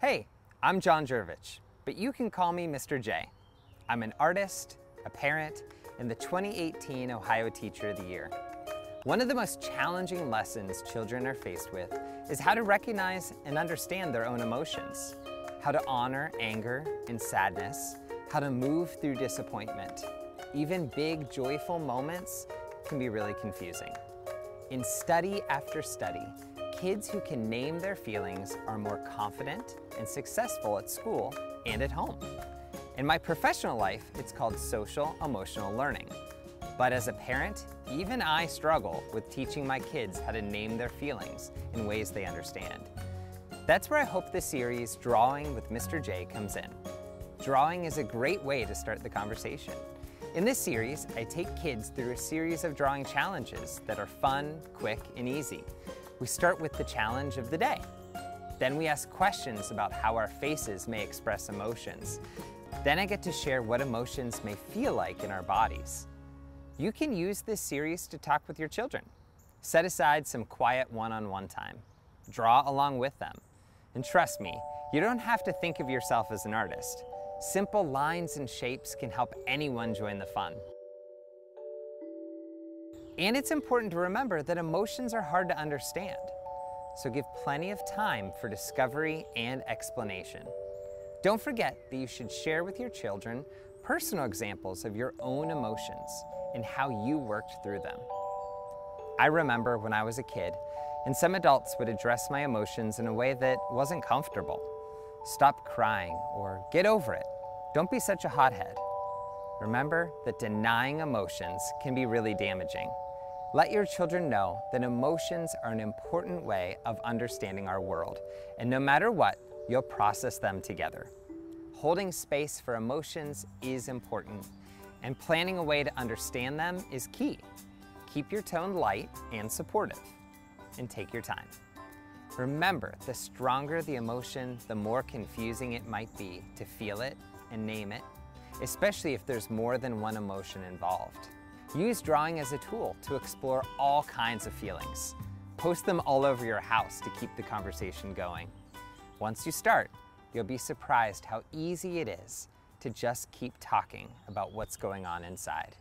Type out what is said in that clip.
Hey, I'm John Jurevich, but you can call me Mr. J. I'm an artist, a parent, and the 2018 Ohio Teacher of the Year. One of the most challenging lessons children are faced with is how to recognize and understand their own emotions, how to honor anger and sadness, how to move through disappointment. Even big, joyful moments can be really confusing. In study after study, kids who can name their feelings are more confident and successful at school and at home. In my professional life, it's called social emotional learning. But as a parent, even I struggle with teaching my kids how to name their feelings in ways they understand. That's where I hope the series Drawing with Mr. J comes in. Drawing is a great way to start the conversation. In this series, I take kids through a series of drawing challenges that are fun, quick, and easy. We start with the challenge of the day. Then we ask questions about how our faces may express emotions. Then I get to share what emotions may feel like in our bodies. You can use this series to talk with your children. Set aside some quiet one-on-one time. Draw along with them. And trust me, you don't have to think of yourself as an artist. Simple lines and shapes can help anyone join the fun. And it's important to remember that emotions are hard to understand. So give plenty of time for discovery and explanation. Don't forget that you should share with your children personal examples of your own emotions and how you worked through them. I remember when I was a kid, and some adults would address my emotions in a way that wasn't comfortable. Stop crying or get over it. Don't be such a hothead. Remember that denying emotions can be really damaging. Let your children know that emotions are an important way of understanding our world, and no matter what, you'll process them together. Holding space for emotions is important, and planning a way to understand them is key. Keep your tone light and supportive, and take your time. Remember, the stronger the emotion, the more confusing it might be to feel it and name it, especially if there's more than one emotion involved. Use drawing as a tool to explore all kinds of feelings. Post them all over your house to keep the conversation going. Once you start, you'll be surprised how easy it is to just keep talking about what's going on inside.